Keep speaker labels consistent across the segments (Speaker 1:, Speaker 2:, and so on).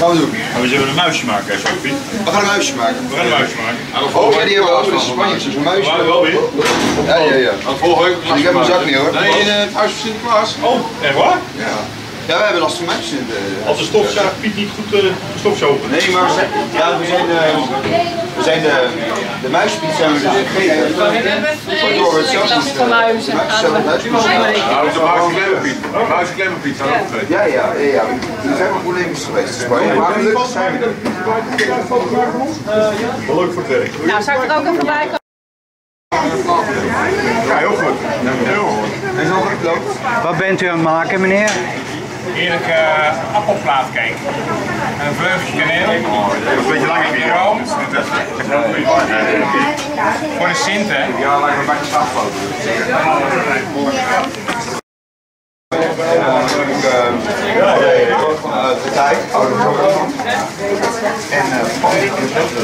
Speaker 1: Gaan we doen.
Speaker 2: Maar we zullen een muisje maken, Sophie.
Speaker 1: We gaan een muisje maken.
Speaker 2: We gaan een muisje maken.
Speaker 1: Oh, die hebben we over in Spanje, dus een muisje.
Speaker 2: Waar wel weer?
Speaker 1: Ja, ja, ja.
Speaker 3: Volgende.
Speaker 1: Ik heb mijn zak niet hoor.
Speaker 3: Nee, in eh, het huis van Sinterklaas.
Speaker 2: Oh, echt waar?
Speaker 1: Ja. Ja, we hebben last van muisjes in de...
Speaker 2: Als de stofzuiger Piet niet goed eh, uh, stofzuigen.
Speaker 1: Nee, maar ja, we zijn... Uh, we zijn de, de muispiet zijn we dus vergeten. Waardoor we het zelf niet...
Speaker 4: van muizen.
Speaker 3: De ook.
Speaker 1: Ja, ja, ja, ja. Er zijn wel polemisch geweest in Spanje, maar gelukkig zijn we er.
Speaker 2: Wel leuk voor het werk.
Speaker 4: Nou, zou ik er ook even bij komen?
Speaker 3: Ja, heel goed. Heel goed.
Speaker 1: En zo geklopt.
Speaker 5: Wat bent u aan het maken, meneer?
Speaker 6: Eerlijk uh, appelplaatcake. Een vleugje kaneel.
Speaker 3: Dat is een beetje lang in
Speaker 6: Room. Voor de Sint, hè?
Speaker 3: Ja, lijkt me bij de stadfoto.
Speaker 1: de tijd. En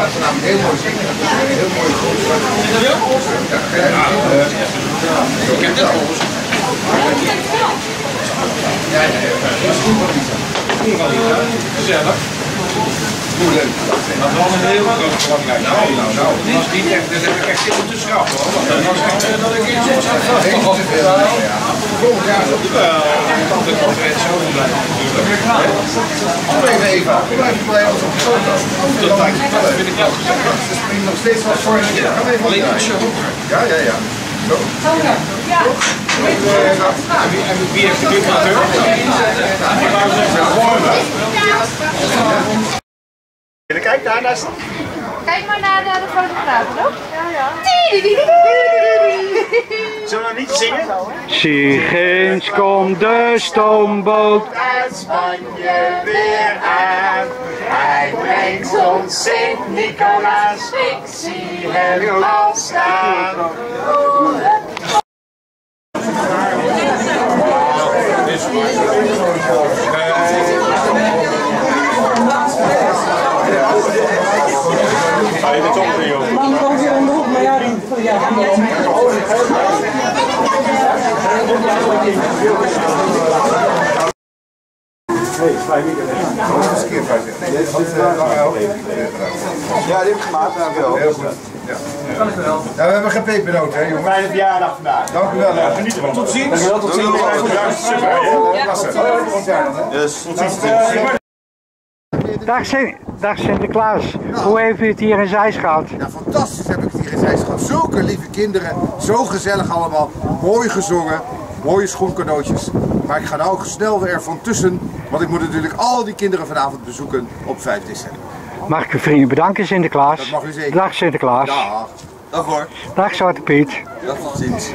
Speaker 1: trouwens vanavond heel mooi zingen. Heel mooi Ik heb dit. Ja, ja, ja. Dat is goed van Lisa. Goed van Lisa. Gezellig. Hoe leuk. Is wel een heel groot belangrijk. Nou, nou, nou. Dat is echt, dat heb ik echt heel te schrappen dat was echt dat ik iets op zat. Ja. Volgend jaar is het wel. Dat komt er zo blijven natuurlijk. Even Eva. Blijf blij als op de. Dat vind ik wel springen nog steeds wat voor je. Alleen. Ja, ja, ja. Zo.
Speaker 6: En wie heeft de decorateur? Ik wou
Speaker 2: Kijk
Speaker 4: maar naar de, de fotograaf, toch? Ja, ja.
Speaker 2: Zullen we niet zingen?
Speaker 5: Zigens komt de stoomboot.
Speaker 7: uit Spanje weer aan. Hij brengt ons Sint-Nicolaas, ik zie hem al staan.
Speaker 2: Ga je de tong erin, joh.
Speaker 1: Ja, die heb ik gemaakt. Dank u wel.
Speaker 3: Heel goed. Ja. Ja, we hebben geen pepernoot, hè jongens.
Speaker 2: Fijne verjaardag vandaag.
Speaker 3: Dank u wel. hè.
Speaker 2: Geniet ervan. Tot ziens.
Speaker 3: Dank u wel, tot ziens.
Speaker 5: Dag, Sint Dag Sinterklaas. Hoe heeft u het hier in Zeist gehad?
Speaker 8: Ja, fantastisch heb ik het hier gezegd. Gewoon zulke lieve kinderen, zo gezellig allemaal. Mooi gezongen, mooie schoencadeautjes. Maar ik ga nou ook snel weer van tussen, want ik moet natuurlijk al die kinderen vanavond bezoeken op 5 december.
Speaker 5: Mag ik uw vrienden bedanken, Sinterklaas?
Speaker 8: Dat mag u zeker.
Speaker 5: Dag Sinterklaas.
Speaker 8: Dag.
Speaker 1: dag hoor.
Speaker 5: Dag Zwarte Piet.
Speaker 1: Dag tot ziens.